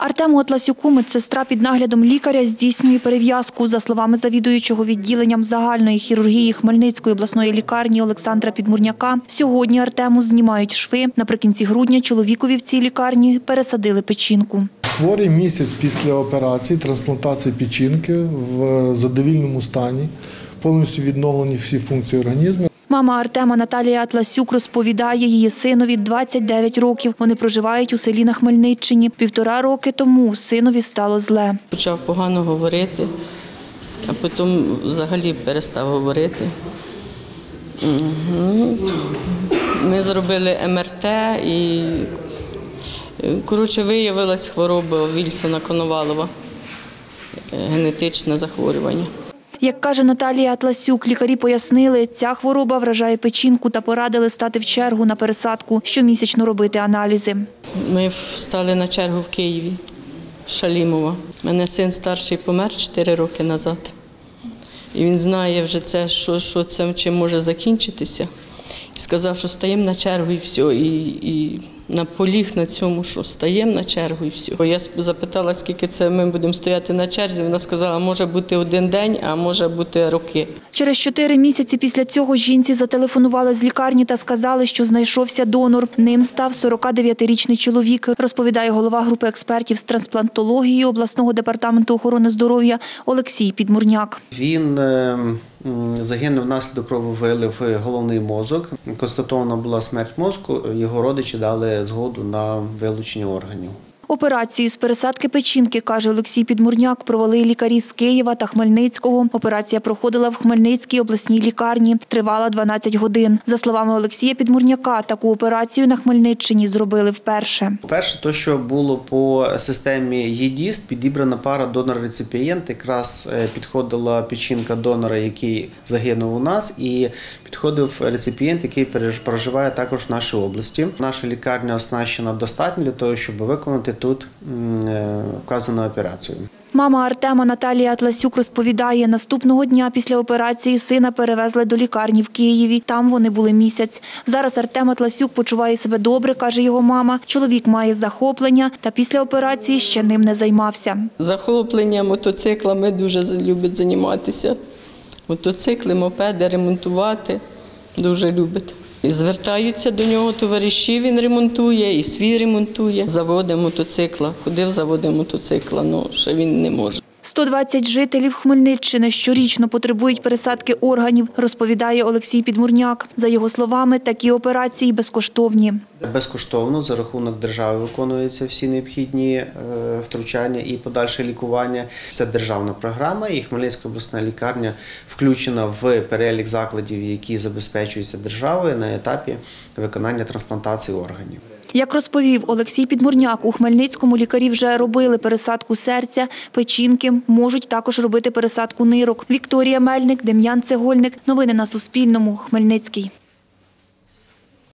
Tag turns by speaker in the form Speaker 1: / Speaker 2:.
Speaker 1: Артему Атласюку медсестра під наглядом лікаря здійснює перев'язку. За словами завідуючого відділенням загальної хірургії Хмельницької обласної лікарні Олександра Підмурняка, сьогодні Артему знімають шви. Наприкінці грудня чоловікові в цій лікарні пересадили печінку.
Speaker 2: Хворий місяць після операції, трансплантації печінки в задовільному стані, повністю відновлені всі функції організму.
Speaker 1: Мама Артема Наталія Атласюк розповідає, її синові 29 років. Вони проживають у селі на Хмельниччині. Півтора роки тому синові стало зле.
Speaker 3: Почав погано говорити, а потім взагалі перестав говорити. Ми зробили МРТ і, коротше, виявилась хвороба Вільсона Коновалова, е, генетичне захворювання.
Speaker 1: Як каже Наталія Атласюк, лікарі пояснили, ця хвороба вражає печінку та порадили стати в чергу на пересадку, щомісячно робити аналізи.
Speaker 3: Ми встали на чергу в Києві, Шалімова. У мене син старший помер 4 роки назад. І він знає вже це, що, що це чим може закінчитися. І сказав, що стаємо на чергу і все. І, і наполіг на цьому, що стаємо на чергу і все. Я запитала, скільки це ми будемо стояти на черзі. Вона сказала, може бути один день, а може бути роки.
Speaker 1: Через чотири місяці після цього жінці зателефонували з лікарні та сказали, що знайшовся донор. Ним став 49-річний чоловік, розповідає голова групи експертів з трансплантології обласного департаменту охорони здоров'я Олексій Підмурняк.
Speaker 4: Він е, загинув внаслідок крововилив в головний мозок. Констатована була смерть мозку. Його родичі дали згоду на вилучення органів.
Speaker 1: Операцію з пересадки печінки, каже Олексій Підмурняк, провели лікарі з Києва та Хмельницького. Операція проходила в Хмельницькій обласній лікарні. Тривала 12 годин. За словами Олексія Підмурняка, таку операцію на Хмельниччині зробили вперше.
Speaker 4: Перше, то що було по системі ЄДІСТ, підібрана пара донор-реципієнт. Якраз е, підходила печінка донора, який загинув у нас, і підходив реципієнт, який проживає також в нашій області. Наша лікарня оснащена достатньо для того, щоб виконати тут е, вказану операцію.
Speaker 1: Мама Артема Наталія Атласюк розповідає, наступного дня після операції сина перевезли до лікарні в Києві. Там вони були місяць. Зараз Артем Атласюк почуває себе добре, каже його мама. Чоловік має захоплення та після операції ще ним не займався.
Speaker 3: Захоплення мотоциклами дуже любить займатися. Мотоцикли, мопеди ремонтувати дуже любить. І звертаються до нього товариші, він ремонтує, і свій ремонтує. Заводи мотоцикла. Ходив, заводи мотоцикла, ну ще він не може.
Speaker 1: 120 жителів Хмельниччини щорічно потребують пересадки органів, розповідає Олексій Підмурняк. За його словами, такі операції безкоштовні.
Speaker 4: Безкоштовно за рахунок держави виконуються всі необхідні е, втручання і подальше лікування. Це державна програма, і Хмельницька обласна лікарня включена в перелік закладів, які забезпечуються державою на етапі виконання трансплантації органів.
Speaker 1: Як розповів Олексій Підмурняк, у Хмельницькому лікарі вже робили пересадку серця, печінки, можуть також робити пересадку нирок. Вікторія Мельник, Дем'ян Цегольник. Новини на Суспільному. Хмельницький.